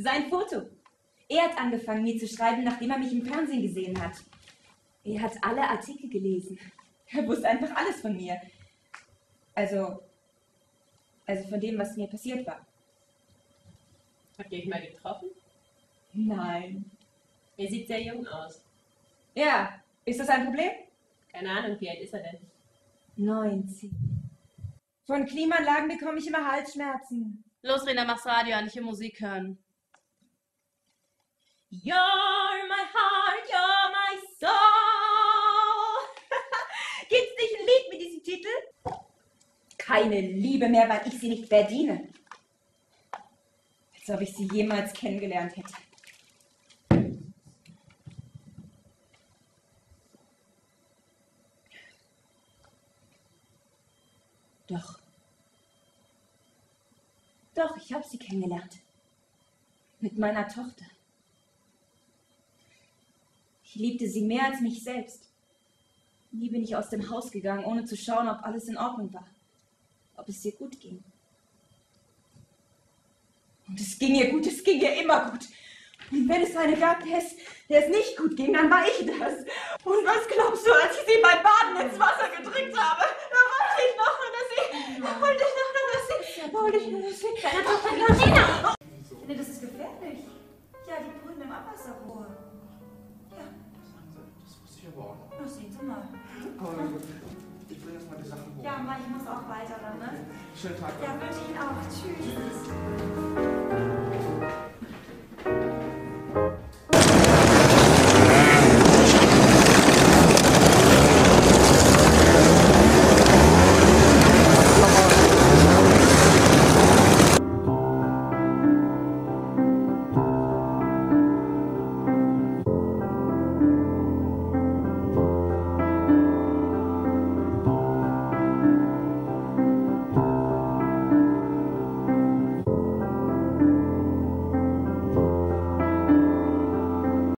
Sein Foto. Er hat angefangen, mir zu schreiben, nachdem er mich im Fernsehen gesehen hat. Er hat alle Artikel gelesen. Er wusste einfach alles von mir. Also, also von dem, was mir passiert war. Habt ihr euch mal getroffen? Nein. Er sieht sehr jung aus. Ja, ist das ein Problem? Keine Ahnung, wie alt ist er denn? 19. Von Klimaanlagen bekomme ich immer Halsschmerzen. Los, Rena, mach's Radio an, ich will Musik hören. You're my heart, you're my soul. Gibt's nicht ein Lied mit diesem Titel? Keine Liebe mehr, weil ich sie nicht verdiene. Als ob ich sie jemals kennengelernt hätte. Doch. Doch, ich habe sie kennengelernt. Mit meiner Tochter. Ich liebte sie mehr als mich selbst. Nie bin ich aus dem Haus gegangen, ohne zu schauen, ob alles in Ordnung war. Ob es ihr gut ging. Und es ging ihr gut, es ging ihr immer gut. Und wenn es eine gab, der es, der es nicht gut ging, dann war ich das. Und was glaubst du, als ich sie beim Baden ins Wasser gedrückt habe? Da wollte ich noch, dass sie. Da wollte ich noch, dass sie. Da wollte ich noch, dass sie. Deine Tochter Georgina! Ich finde, das ist gefährlich. Ja, die brühen im Abwasserrohr. Ja, Das wusste ich aber auch noch. das sehen Sie mal. Aber ich bringe jetzt mal die Sachen hoch. Ja, ich muss auch weiter dann, ne? Schönen Tag. Ja, wünsche Ihnen auch. Tschüss.